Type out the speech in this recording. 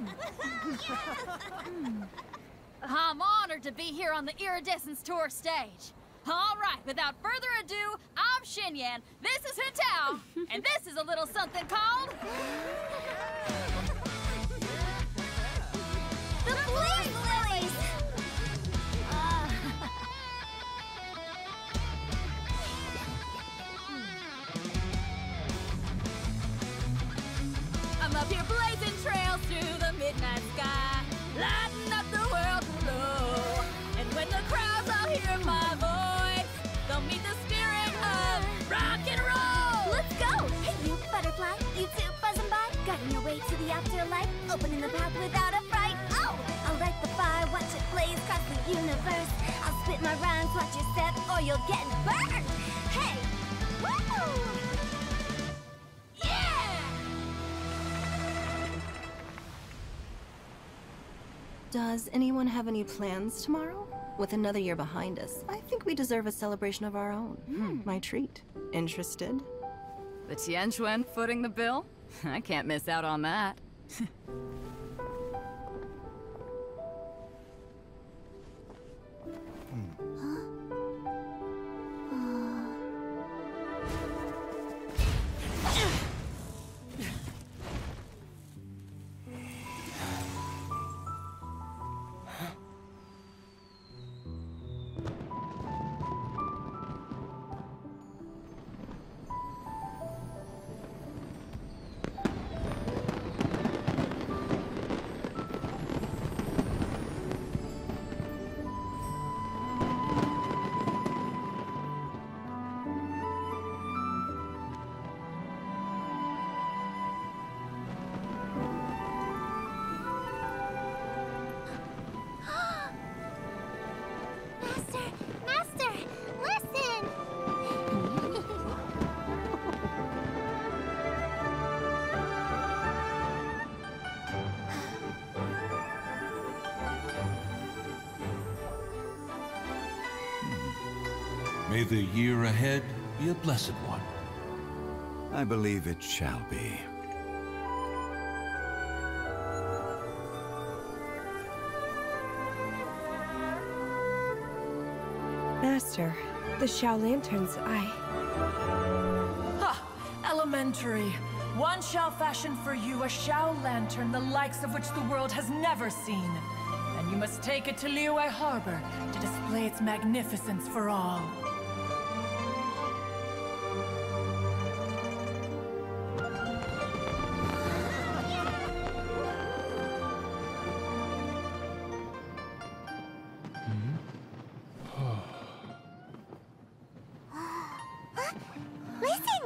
Mm. I'm honored to be here on the Iridescence Tour stage. All right, without further ado, I'm Xinyan, this is Hu Tao, and this is a little something called... The Flame Lilies! Uh. I'm up here blazing trails sky, lighting up the world below. And when the crowds all hear my voice, they'll meet the spirit of rock and roll. Let's go! Hey, you butterfly, you too buzzing by, guiding your way to the afterlife, opening the path without a fright. Oh, I'll light the fire, watch it blaze across the universe. I'll spit my rhymes, watch your step, or you'll get burned. Does anyone have any plans tomorrow? With another year behind us, I think we deserve a celebration of our own. Hmm. My treat. Interested? The Tianquan footing the bill? I can't miss out on that. May the year ahead be a blessed one. I believe it shall be. Master, the Xiao Lanterns, I... Ha! Elementary. One shall fashion for you a Xiao Lantern the likes of which the world has never seen. And you must take it to Liyue Harbor to display its magnificence for all. Listen